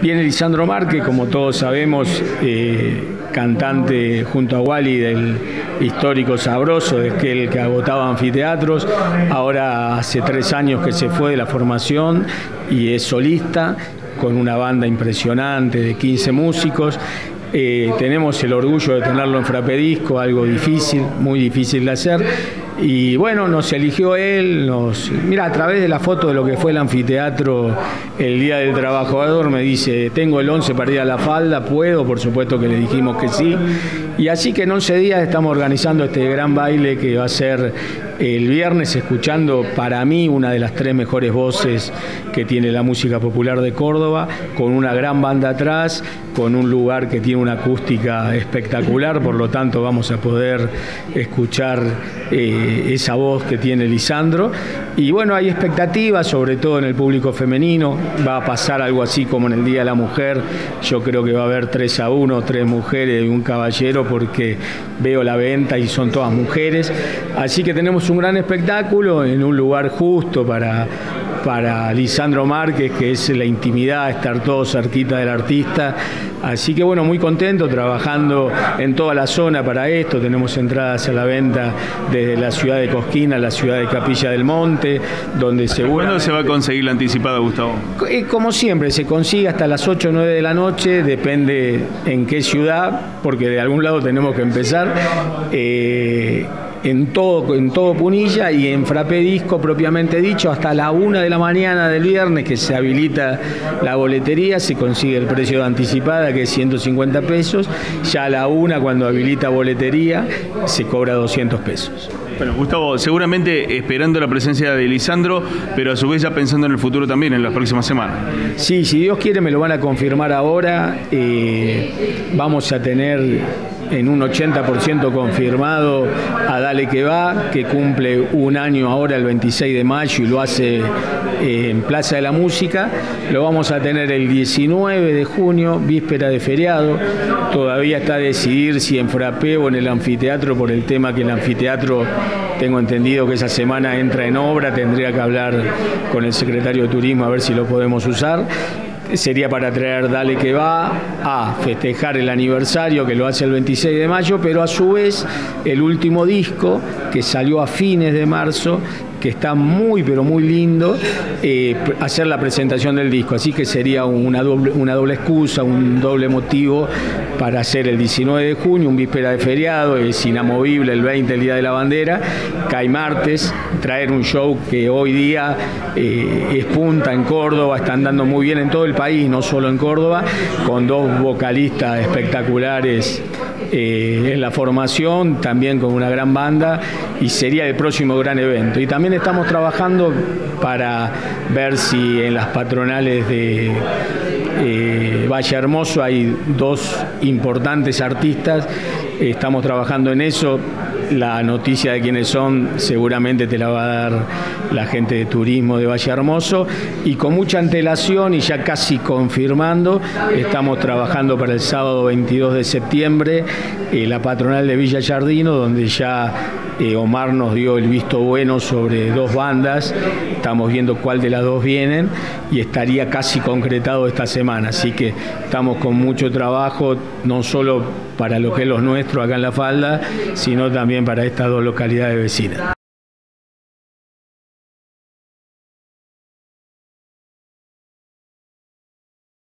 Viene Lisandro Márquez, como todos sabemos, eh, cantante junto a Wally del histórico Sabroso, de aquel que agotaba anfiteatros. Ahora hace tres años que se fue de la formación y es solista con una banda impresionante de 15 músicos. Eh, tenemos el orgullo de tenerlo en Frapedisco, algo difícil, muy difícil de hacer y bueno, nos eligió él, nos mira a través de la foto de lo que fue el anfiteatro el día del trabajador me dice, "Tengo el 11 para ir a la falda, puedo", por supuesto que le dijimos que sí. Y así que en 11 días estamos organizando este gran baile que va a ser el viernes escuchando para mí una de las tres mejores voces que tiene la música popular de Córdoba, con una gran banda atrás, con un lugar que tiene una acústica espectacular, por lo tanto vamos a poder escuchar eh, esa voz que tiene Lisandro. Y bueno, hay expectativas, sobre todo en el público femenino, va a pasar algo así como en el Día de la Mujer, yo creo que va a haber tres a uno, tres mujeres y un caballero, porque veo la venta y son todas mujeres, así que tenemos un gran espectáculo en un lugar justo para, para Lisandro Márquez, que es la intimidad, estar todo cerquita del artista. Así que bueno, muy contento trabajando en toda la zona para esto. Tenemos entradas a la venta desde la ciudad de Cosquín a la ciudad de Capilla del Monte, donde. ¿Cuándo se va a conseguir la anticipada, Gustavo? Eh, como siempre, se consigue hasta las 8 o 9 de la noche, depende en qué ciudad, porque de algún lado tenemos que empezar. Eh, en todo, en todo Punilla y en Frappé Disco propiamente dicho, hasta la una de la mañana del viernes que se habilita la boletería, se consigue el precio de anticipada que es 150 pesos, ya a la una cuando habilita boletería se cobra 200 pesos. Bueno, Gustavo, seguramente esperando la presencia de Lisandro, pero a su vez ya pensando en el futuro también, en las próximas semanas. Sí, si Dios quiere me lo van a confirmar ahora. Eh, vamos a tener en un 80% confirmado a Dale que va, que cumple un año ahora el 26 de mayo y lo hace eh, en Plaza de la Música. Lo vamos a tener el 19 de junio, víspera de feriado. Todavía está a decidir si en Frappé o en el anfiteatro por el tema que el anfiteatro tengo entendido que esa semana entra en obra, tendría que hablar con el secretario de Turismo a ver si lo podemos usar sería para traer Dale que va a festejar el aniversario que lo hace el 26 de mayo, pero a su vez el último disco que salió a fines de marzo que está muy pero muy lindo eh, hacer la presentación del disco, así que sería una doble, una doble excusa, un doble motivo para hacer el 19 de junio, un víspera de feriado, es inamovible el 20, el Día de la Bandera, cae martes, traer un show que hoy día eh, es punta en Córdoba, está andando muy bien en todo el país, no solo en Córdoba, con dos vocalistas espectaculares eh, en la formación, también con una gran banda, y sería el próximo gran evento. Y también estamos trabajando para ver si en las patronales de eh, Valle Hermoso hay dos importantes artistas, estamos trabajando en eso la noticia de quiénes son seguramente te la va a dar la gente de turismo de Valle Hermoso. Y con mucha antelación y ya casi confirmando, estamos trabajando para el sábado 22 de septiembre eh, la patronal de Villa Jardino, donde ya eh, Omar nos dio el visto bueno sobre dos bandas, estamos viendo cuál de las dos vienen y estaría casi concretado esta semana, así que estamos con mucho trabajo, no solo para lo que los nuestros acá en La Falda, sino también para estas dos localidades vecinas.